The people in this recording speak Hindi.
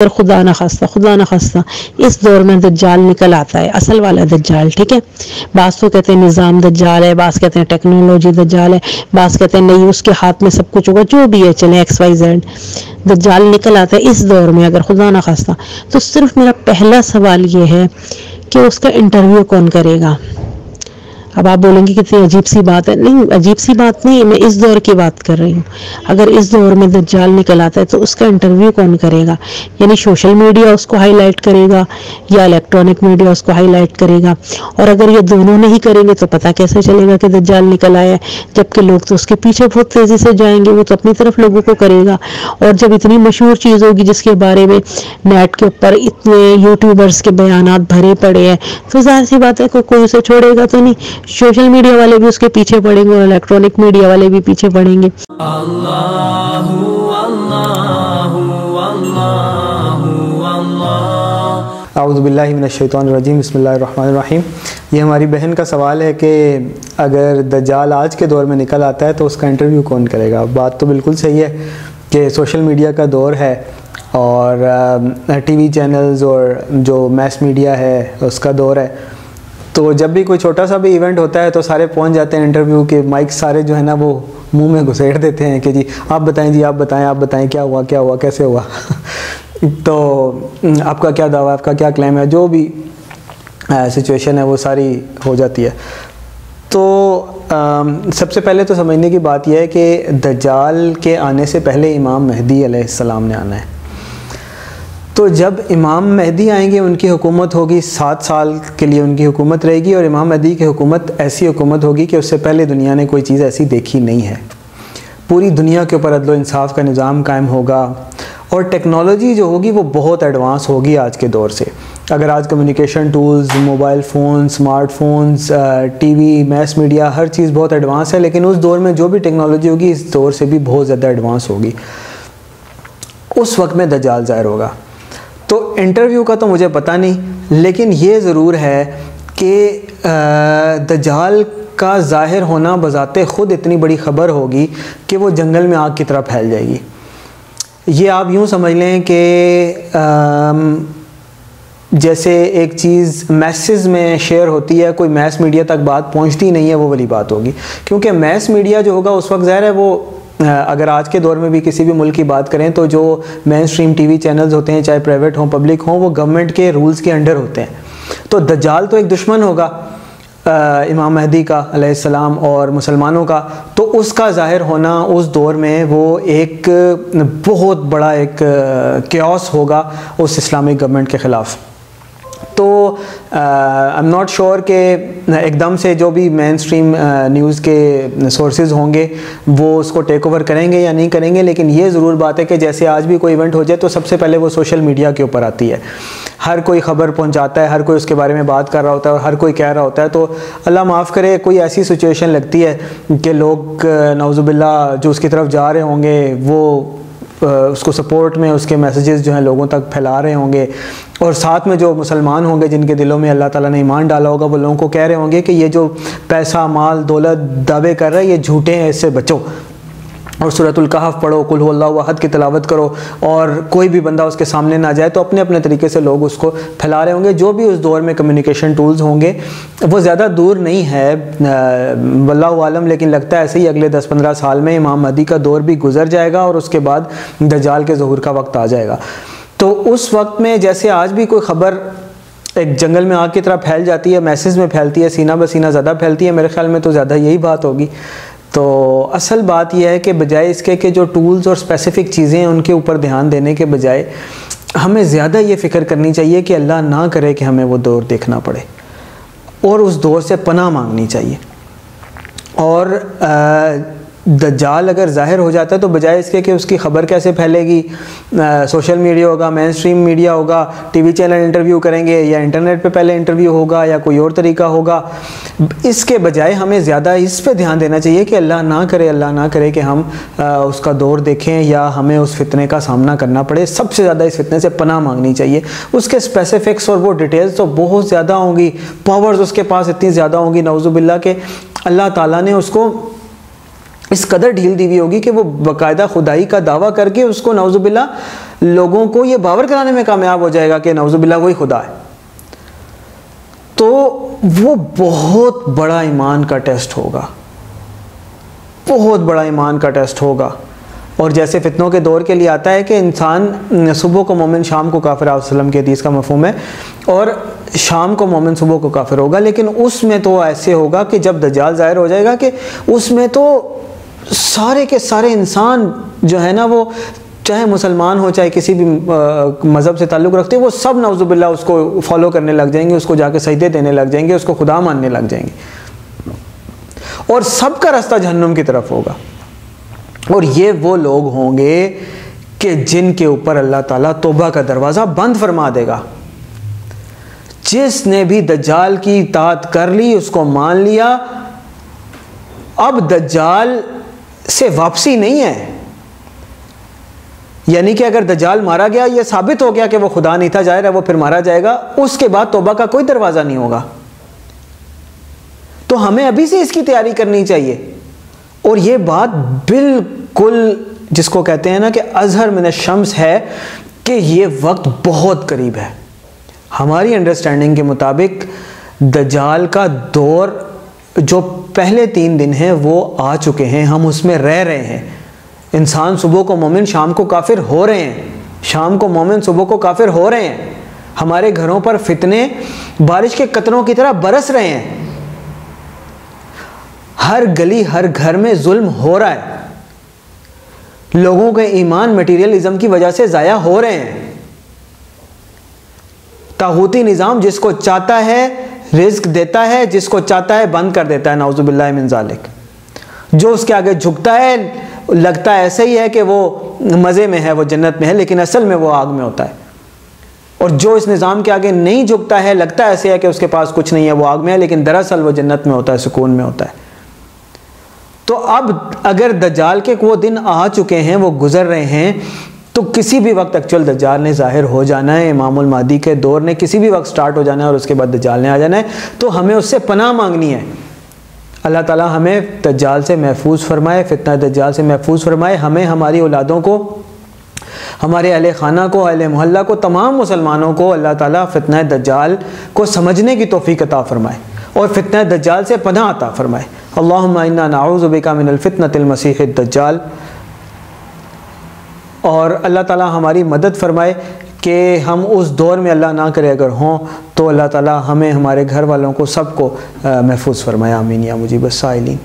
अगर खुदा न खास्ता, खुदा न खास्ता, इस दौर में दज्जाल निकल आता है, असल वाला दज्जाल, ठीक है? बास तो कहते हैं निज़ाम दज्जाल है, बास कहते हैं टेक्नोलॉजी दज्जाल है, बास कहते हैं नहीं, उसके हाथ में सब कुछ होगा, जो भी है, चले एक्स वाई जेड दज्जाल निकल आता है इस दौर में, अगर खुदा न खास्ता। तो सिर्फ़ मेरा पहला सवाल ये है कि उसका इंटरव्यू कौन करेगा? अब आप बोलेंगे कितनी अजीब सी बात है। नहीं, अजीब सी बात नहीं, मैं इस दौर की बात कर रही हूँ। अगर इस दौर में दज्जाल निकल आता है तो उसका इंटरव्यू कौन करेगा? यानी सोशल मीडिया उसको हाईलाइट करेगा, या इलेक्ट्रॉनिक मीडिया उसको हाईलाइट करेगा? और अगर ये दोनों नहीं करेंगे तो पता कैसे चलेगा कि दज्जाल निकल आया है? जबकि लोग तो उसके पीछे बहुत तेज़ी से जाएँगे, वो तो अपनी तरफ़ लोगों को करेगा। और जब इतनी मशहूर चीज़ होगी, जिसके बारे में नेट के ऊपर इतने यूट्यूबर्स के बयान भरे पड़े हैं तो ज़ाहिर सी बात है कोई उसे छोड़ेगा तो नहीं। सोशल मीडिया वाले भी उसके पीछे पड़ेंगे और इलेक्ट्रॉनिक मीडिया वाले भी पीछे पड़ेंगे। बसमीम ये हमारी बहन का सवाल है कि अगर दज्जाल आज के दौर में निकल आता है तो उसका इंटरव्यू कौन करेगा? बात तो बिल्कुल सही है कि सोशल मीडिया का दौर है और टीवी चैनल्स और जो मैस मीडिया है उसका दौर है। तो जब भी कोई छोटा सा भी इवेंट होता है तो सारे पहुँच जाते हैं इंटरव्यू के माइक सारे जो है ना वो मुँह में घुसेड़ देते हैं कि जी आप बताएँ जी आप बताएँ आप बताएँ क्या हुआ क्या हुआ कैसे हुआ? तो आपका क्या दावा आपका क्या क्लेम है जो भी सिचुएशन है वो सारी हो जाती है। तो आ, सबसे पहले तो समझने की बात यह है कि दजाल के आने से पहले इमाम महदी अलैहिस्सलाम ने आना है। तो जब इमाम महदी आएँगे, उनकी हुकूमत होगी सात साल के लिए उनकी हुकूमत रहेगी और इमाम महदी की हुकूमत ऐसी हुकूमत होगी कि उससे पहले दुनिया ने कोई चीज़ ऐसी देखी नहीं है। पूरी दुनिया के ऊपर अदलो इंसाफ का निज़ाम कायम होगा और टेक्नोलॉजी जो होगी, वो बहुत एडवांस होगी आज के दौर से। अगर आज communication tools, mobile phone smartphones TV, mass media, हर चीज़ बहुत एडवांस है, लेकिन उस दौर में जो भी टेक्नोलॉजी होगी, इस दौर से भी बहुत ज़्यादा एडवांस होगी। उस वक्त में दजाल ज़ाहिर होगा। तो इंटरव्यू का तो मुझे पता नहीं, लेकिन ये ज़रूर है कि दजाल का ज़ाहिर होना बजाते ख़ुद इतनी बड़ी ख़बर होगी कि वो जंगल में आग की तरह फैल जाएगी। ये आप यूँ समझ लें कि जैसे एक चीज़ मैसेज में शेयर होती है, कोई मैस मीडिया तक बात पहुँचती नहीं है, वो वाली बात होगी। क्योंकि मैस मीडिया जो होगा, उस वक्त ज़ाहिर है वो अगर आज के दौर में भी किसी भी मुल्क की बात करें तो जो मेन स्ट्रीम टीवी चैनल्स होते हैं चाहे प्राइवेट हों पब्लिक हों वो गवर्नमेंट के रूल्स के अंडर होते हैं। तो दज्जाल तो एक दुश्मन होगा आ, इमाम महदी का अलैहिस्सलाम और मुसलमानों का। तो उसका ज़ाहिर होना उस दौर में वो एक बहुत बड़ा एक क्योस होगा उस इस्लामिक गवर्नमेंट के ख़िलाफ़। तो आई एम नॉट श्योर कि एकदम से जो भी मेन स्ट्रीम न्यूज़ के सोर्सेज होंगे, वो उसको टेक ओवर करेंगे या नहीं करेंगे, लेकिन ये ज़रूर बात है कि जैसे आज भी कोई इवेंट हो जाए तो सबसे पहले वो सोशल मीडिया के ऊपर आती है। हर कोई ख़बर पहुंचाता है, हर कोई उसके बारे में बात कर रहा होता है और हर कोई कह रहा होता है तो अल्लाह माफ़ करे, कोई ऐसी सिचुएशन लगती है कि लोग नवजुबिल्ला जो उसकी तरफ़ जा रहे होंगे, वो उसको सपोर्ट में, उसके मैसेजेस जो हैं लोगों तक फैला रहे होंगे। और साथ में जो मुसलमान होंगे, जिनके दिलों में अल्लाह ताला ने ईमान डाला होगा, वो लोगों को कह रहे होंगे कि ये जो पैसा, माल, दौलत, दावे कर रहा है, ये झूठे हैं, इससे बचो। और सूरतुल्कहफ़ पढ़ो, कुल वहद की तलावत करो और कोई भी बंदा उसके सामने ना जाए तो अपने अपने तरीके से लोग उसको फैला रहे होंगे। जो भी उस दौर में कम्युनिकेशन टूल्स होंगे, वो ज़्यादा दूर नहीं है वल्लाम लेकिन लगता है ऐसे ही अगले दस पंद्रह साल में इमाम मदी का दौर भी गुजर जाएगा और उसके बाद दजाल के जहूर का वक्त आ जाएगा। तो उस वक्त में जैसे आज भी कोई ख़बर एक जंगल में आग की तरह फैल जाती है, मैसेज में फैलती है, सीना बसीना ज़्यादा फैलती है, मेरे ख्याल में तो ज़्यादा यही बात होगी। तो असल बात यह है कि बजाय इसके कि जो टूल्स और स्पेसिफ़िक चीज़ें हैं उनके ऊपर ध्यान देने के बजाय हमें ज़्यादा ये फ़िक्र करनी चाहिए कि अल्लाह ना करे कि हमें वो दौर देखना पड़े। और उस दौर से पनाह मांगनी चाहिए। और आ, दज्जाल अगर ज़ाहिर हो जाता है तो बजाय इसके कि उसकी ख़बर कैसे फैलेगी? सोशल मीडिया होगा मेन स्ट्रीम मीडिया होगा टीवी चैनल इंटरव्यू करेंगे या इंटरनेट पे पहले इंटरव्यू होगा या कोई और तरीका होगा। इसके बजाय हमें ज़्यादा इस पर ध्यान देना चाहिए कि अल्लाह ना करे अल्लाह ना करे कि हम आ, उसका दौर देखें या हमें उस फितने का सामना करना पड़े। सबसे ज़्यादा इस फितने से पनाह मांगनी चाहिए। उसके स्पेसिफिक्स और वो डिटेल्स तो बहुत ज़्यादा होंगी पावर्स उसके पास इतनी ज़्यादा होंगी नवजुबिल्ला के। अल्लाह ताला ने उसको इस कदर ढील दी हुई होगी कि वो बाकायदा खुदाई का दावा करके उसको नवजुबिल्ला लोगों को ये बावर कराने में कामयाब हो जाएगा कि नवजुबिल्ला वही खुदा है। तो वो बहुत बड़ा ईमान का टेस्ट होगा। बहुत बड़ा ईमान का टेस्ट होगा। और जैसे फितनों के दौर के लिए आता है कि इंसान सुबह को मोमिन, शाम को काफिर वसल्लम के हदीस का मफहम है, और शाम को मोमिन, सुबह को काफिर होगा। लेकिन उसमें तो ऐसे होगा कि जब दजाल ज़ाहिर हो जाएगा कि उसमें तो सारे के सारे इंसान जो है ना वो, चाहे मुसलमान हो, चाहे किसी भी मज़हब से ताल्लुक़ रखते हैं, वो सब नवजुबिल्ला उसको फॉलो करने लग जाएँगे, उसको जाके सजदे देने लग जाएँगे, उसको खुदा मानने लग जाएँगे। और सबका रास्ता जहन्नुम की तरफ़ होगा। और ये वो लोग होंगे कि जिनके ऊपर अल्लाह ताला तोबा का दरवाज़ा बंद फरमा देगा। जिसने भी दज्जाल की तात कर ली, उसको मान लिया। अब दज्जाल से वापसी नहीं है। यानी कि अगर दजाल मारा गया यह साबित हो गया कि वो खुदा नहीं था, ज़ाहिर है वो फिर मारा जाएगा। उसके बाद तोबा का कोई दरवाज़ा नहीं होगा। तो हमें अभी से इसकी तैयारी करनी चाहिए। और ये बात बिल्कुल जिसको कहते हैं ना कि अजहर मिन शम्स है कि ये वक्त बहुत करीब है। हमारी अंडरस्टैंडिंग के मुताबिक दजाल का दौर जो पहले तीन दिन हैं, वो आ चुके हैं, हम उसमें रह रहे हैं। इंसान सुबह को मोमिन, शाम को काफिर हो रहे हैं। शाम को मोमिन, सुबह को काफिर हो रहे हैं। हमारे घरों पर फितने बारिश के कतरों की तरह बरस रहे हैं। हर गली, हर घर में जुल्म हो रहा है। लोगों के ईमान मटीरियलिज्म की वजह से ज़ाया हो रहे हैं। ताहूती निज़ाम जिसको चाहता है रिस्क देता है, जिसको चाहता है बंद कर देता है नाउजुबिल्ला जो उसके आगे झुकता है, लगता ऐसा ही है कि वो मज़े में है, वो जन्नत में है, लेकिन असल में वो आग में होता है। और जो इस निज़ाम के आगे नहीं झुकता है, लगता ऐसे है कि उसके पास कुछ नहीं है, वो आग में है, लेकिन दरअसल वो जन्नत में होता है, सुकून में होता है। तो अब अगर दजाल के वो दिन आ चुके हैं, वो गुजर रहे हैं तो किसी भी वक्त एक्चुअल दजाल ने ज़ाहिर हो जाना है, इमामुल मादी के दौर ने किसी भी वक्त स्टार्ट हो जाना है और उसके बाद दजाल ने आ जाना है तो हमें उससे पनाह मांगनी है। अल्लाह ताला हमें दज्जाल से महफूज फरमाए, फितना दज्जाल से महफूज फरमाए, हमें हमारी औलादों को, हमारे अहल खाना को, अहल मोहल्ला को, तमाम मुसलमानों को अल्लाह ताला फितना दज्जाल को समझने की तोफ़ी अता फ़रमाए और फितना दज्जाल से पनाह अता फ़रमाए। अल्लाह नाउज़बिका मिनलफ़ितनतमसीह दज्जाल। और अल्लाह ताला हमारी मदद फरमाए कि हम उस दौर में अल्लाह ना करे अगर हों तो अल्लाह ताला हमें हमारे घर वालों को सबको महफूज फरमाए। आमीन या मुझे बसाइलिन